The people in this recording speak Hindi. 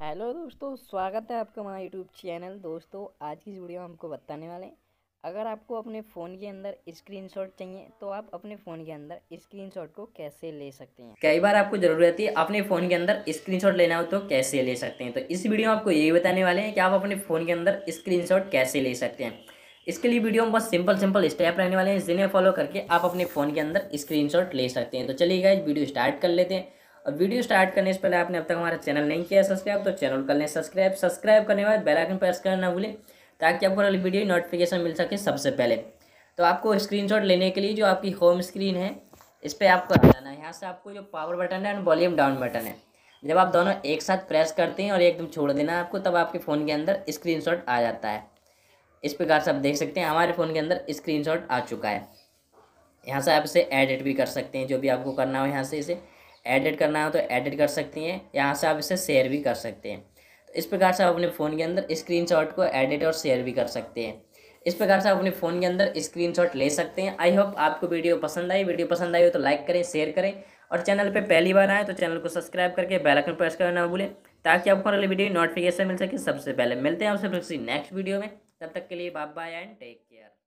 हेलो दोस्तों, स्वागत है आपका हमारा यूट्यूब चैनल। दोस्तों, आज की वीडियो में आपको बताने वाले हैं, अगर आपको अपने फ़ोन के अंदर स्क्रीनशॉट चाहिए तो आप अपने फ़ोन के अंदर स्क्रीनशॉट को कैसे ले सकते हैं? कई बार आपको ज़रूरत रहती है, अपने फ़ोन के अंदर स्क्रीनशॉट लेना हो तो कैसे ले सकते हैं? तो इस वीडियो में आपको यही बताने वाले हैं कि आप अपने फ़ोन के अंदर स्क्रीनशॉट कैसे ले सकते हैं। इसके लिए वीडियो में बस सिंपल सिंपल स्टेप रहने वाले हैं, जिन्हें फॉलो करके आप अपने फ़ोन के अंदर स्क्रीनशॉट ले सकते हैं। तो चलिए गाइज़ वीडियो स्टार्ट कर लेते हैं। और वीडियो स्टार्ट करने से पहले आपने अब तक हमारा चैनल नहीं किया सब्सक्राइब तो चैनल कर लें सब्सक्राइब। सब्सक्राइब करने के बाद बेल आइकन प्रेस करना ना भूलें, ताकि आपको अगली वीडियो नोटिफिकेशन मिल सके सबसे पहले। तो आपको स्क्रीनशॉट लेने के लिए जो आपकी होम स्क्रीन है, इस पर आपको आ जाना है। यहाँ से आपको जो पावर बटन है और वॉल्यूम डाउन बटन है। जब आप दोनों एक साथ प्रेस करते हैं और एकदम छोड़ देना आपको, तब आपके फ़ोन के अंदर स्क्रीनशॉट आ जाता है। इस प्रकार से आप देख सकते हैं, हमारे फ़ोन के अंदर स्क्रीनशॉट आ चुका है। यहाँ से आप इसे एडिट भी कर सकते हैं, जो भी आपको करना हो यहाँ से इसे। एडिट करना हो तो एडिट कर सकती हैं। यहाँ से आप इसे शेयर भी कर सकते हैं। तो इस प्रकार से आप अपने फ़ोन के अंदर स्क्रीनशॉट को एडिट और शेयर भी कर सकते हैं। इस प्रकार से आप अपने फ़ोन के अंदर स्क्रीनशॉट ले सकते हैं। आई होप आपको वीडियो पसंद आई। वीडियो पसंद आई हो तो लाइक करें, शेयर करें और चैनल पे पहली बार आए तो चैनल को सब्सक्राइब करके बेल आइकन प्रेस करना भूलें ताकि आपको अगली वीडियो नोटिफिकेशन मिल सके। सबसे पहले मिलते हैं आपसे नेक्स्ट वीडियो में। तब तक के लिए bye bye and take care.